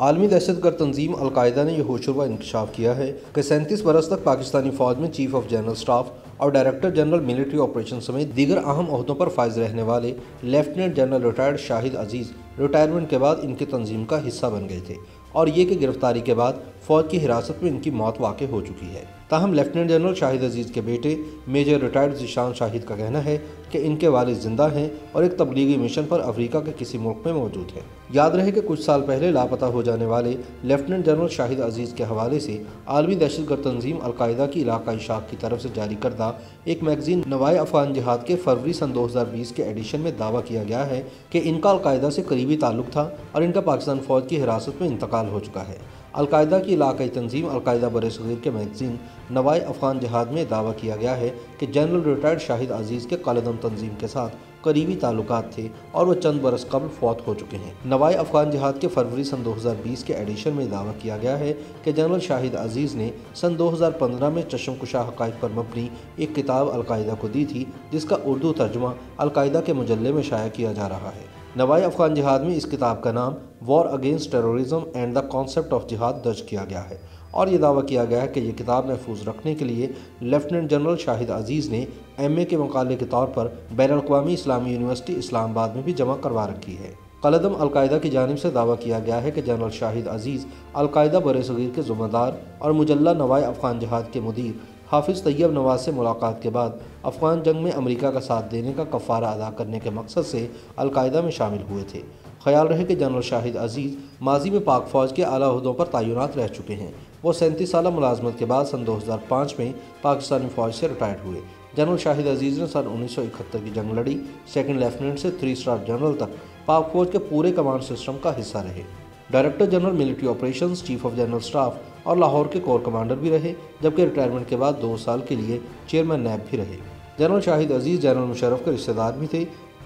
आलमी दहशतगर्द तंजीम अलकायदा ने यह होशरबा इंकशाफ किया है कि सैंतीस बरस तक पाकिस्तानी फौज में चीफ ऑफ़ जनरल स्टाफ और डायरेक्टर जनरल मिलिट्री ऑपरेशन समेत दीगर अहम अहदों पर फायज रहने वाले lieutenant general retired Shahid Aziz retirement के बाद इनकी तंजीम का हिस्सा बन गए थे। और ये कि गिरफ्तारी के बाद फौज की हिरासत में इनकी मौत वाक़ हो चुकी है। ताहम लेफ्टिनेंट जनरल शाहिद अज़ीज़ के बेटे, मेजर रिटायर्ड जिशान शाहिद का कहना है कि इनके वालिद ज़िंदा हैं और एक तबलीगी मिशन पर अफ्रीका के किसी मुल्क में मौजूद हैं। याद रहे कि कुछ साल पहले लापता हो जाने वाले लेफ्टिनेंट जनरल शाहिद अज़ीज़ के हवाले से आलमी दहशतगर्द तंजीम अलकायदा की इलाकाई शाख की तरफ़ से जारी करदा एक मैगजीन नवाए अफगान जहाद के फरवरी सन 2020 के एडिशन में दावा किया गया है कि इनका अलकायदा से करीबी ताल्लुक था और इनका पाकिस्तान फ़ौज की हिरासत में इंतकाल हो चुका है। अलकायदा की इलाकई तंजीम अलकायदा बर सग़ीर के मैगज़ीन नवाए अफ़गान जहाद में दावा किया गया है कि जनरल रिटायर्ड शाहिद अज़ीज़ के कलदम तंजीम के साथ करीबी ताल्लुक थे और वह चंद बरस कबल फौत हो चुके हैं। नवाए अफ़गान जहाद के फरवरी सन 2020 के एडिशन में दावा किया गया है कि जनरल शाहिद अज़ीज़ ने सन 2015 में चशम कुशा पर मबनी एक किताब अलकायदा को दी थी, जिसका उर्दू तर्जुमा अलकायदा के मुजल्ले में शाया किया जा रहा है। नवाई अफ़गान जिहाद में इस किताब का नाम war against terrorism and the concept of jihad दर्ज किया गया है। और ये दावा किया गया है कि यह किताब महफूज रखने के लिए लेफ्टिनेंट जनरल शाहिद अज़ीज़ ने एम ए के मकाले के तौर पर बैन अवी इस्लामी यूनिवर्सिटी इस्लामाबाद में भी जमा करवा रखी है। कलदम अलकायदा की जानब से दावा किया गया है कि जनरल शाहिद अज़ीज़ अलकायदा बर सग़ीर के ज़ुम्मेदार और मुजल्ला नवाए अफ़गान जहाद के मुदीर हाफिज़ तैयब नवाज़ से मुलाकात के बाद अफ़गान जंग में अमेरिका का साथ देने का कफ़ारा अदा करने के मकसद से अलकायदा में शामिल हुए थे। ख्याल रहे कि जनरल शाहिद अज़ीज़ माजी में पाक फ़ौज के अली पर तयनत रह चुके हैं। वो सैंतीस साल मुलाजमत के बाद सन 2005 में पाकिस्तानी फ़ौज से रिटायर्ड हुए। जनरल शाहिद अज़ीज़ ने सन उन्नीस सौ इकहत्तर की जंग लड़ी। सेकेंड लेफ्टिनेंट से थ्री स्टार जनरल तक पाक फ़ौज के पूरे कमांड सिस्टम का हिस्सा रहे। Director general military operations, chief of general staff और लाहौर के कोर कमांडर भी रहे, जबकि रिटायरमेंट के बाद दो साल के लिए चेयरमैन नैब भी रहे। जनरल शाहिद अज़ीज़, जनरल मुशरफ के रिश्तेदार भी थे।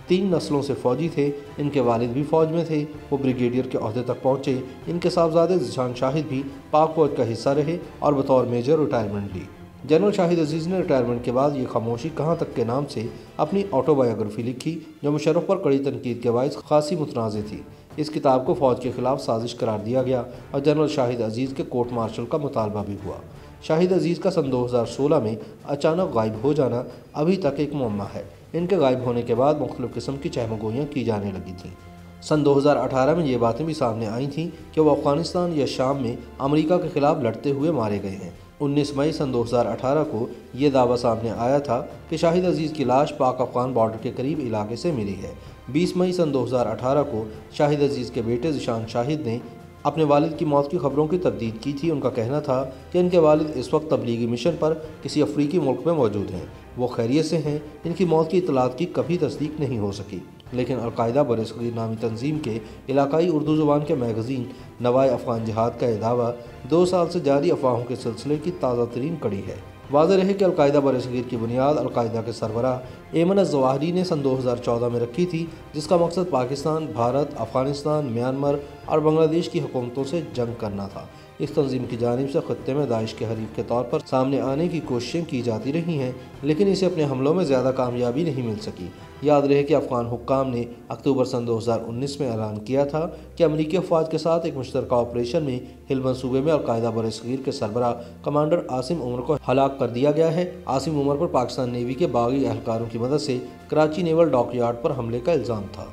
तीन नस्लों से फौजी थे, इनके वालिद भी फ़ौज में थे। वो ब्रिगेडियर के अहदे तक पहुँचे। इनके साहबजादे जिशान शाहिद भी पाक फौज का हिस्सा रहे और बतौर मेजर रिटायरमेंट ली। जनरल शाहिद अज़ीज़ ने रिटायरमेंट के बाद ये खामोशी कहाँ तक के नाम से अपनी ऑटोबायोग्राफी लिखी, जो मुशरफ पर कड़ी तनकीद के बायस खासी मुतनाज़ थी। इस किताब को फ़ौज के ख़िलाफ़ साजिश करार दिया गया और जनरल शाहिद अज़ीज़ के कोर्ट मार्शल का मुतालबा भी हुआ। शाहिद अज़ीज़ का सन 2016 में अचानक गायब हो जाना अभी तक एक मम्मा है। इनके गायब होने के बाद मुख्तु किस्म की चहमगोइयाँ की जाने लगी थीं। सन 2018 में ये बातें भी सामने आई थीं कि वो अफ़गानिस्तान या शाम में अमेरिका के ख़िलाफ़ लड़ते हुए मारे गए हैं। 19 मई सन 2018 को ये दावा सामने आया था कि शाहिद अज़ीज़ की लाश पाक अफगान बॉर्डर के करीब इलाके से मिली है। 20 मई सन 2018 को शाहिद अज़ीज़ के बेटे जिशान शाहिद ने अपने वालिद की मौत की खबरों की तरदीद की थी। उनका कहना था कि इनके वालिद इस वक्त तबलीगी मिशन पर किसी अफ्रीकी मुल्क में मौजूद हैं। वो खैरियत से हैं, इनकी मौत की इतलात की कभी तस्दीक नहीं हो सकी। लेकिन अलकायदा बरसगीर नामी तंजीम के इलाकई उर्दू ज़ुबान के मैगज़ीन नवाए अफ़गान जहाद का दावा दो साल से जारी अफवाहों के सिलसिले की ताज़ा तरीन कड़ी है। वाज रहे कि अलकायदा बरसगीर की बुनियाद, अलकायदा के सरबरा एमन जवाहरी ने सन 2014 में रखी थी, जिसका मकसद पाकिस्तान, भारत, अफ़गानिस्तान, म्यांमार और बांग्लादेश की हुकूमतों से जंग करना था। इस तंजीम की जानब से ख़त्े में दाइश के हरीफ के तौर पर सामने आने की कोशिशें की जाती रही हैं, लेकिन इसे अपने हमलों में ज़्यादा कामयाबी नहीं मिल सकी। याद रहे कि अफगान हुकाम ने अक्टूबर सन 2019 में ऐलान किया था कि अमरीकी अफवाज के साथ एक मुश्तर ऑपरेशन में हिल मनसूबे में अलकायदा बर सग़ीर के सरबरा कमांडर आसिम उमर को हलाक कर दिया गया है। आसिम उमर पर पाकिस्तान नेवी के बागी एहलकारों की मदद से कराची नेवल डॉकयार्ड पर हमले का इल्ज़ाम था।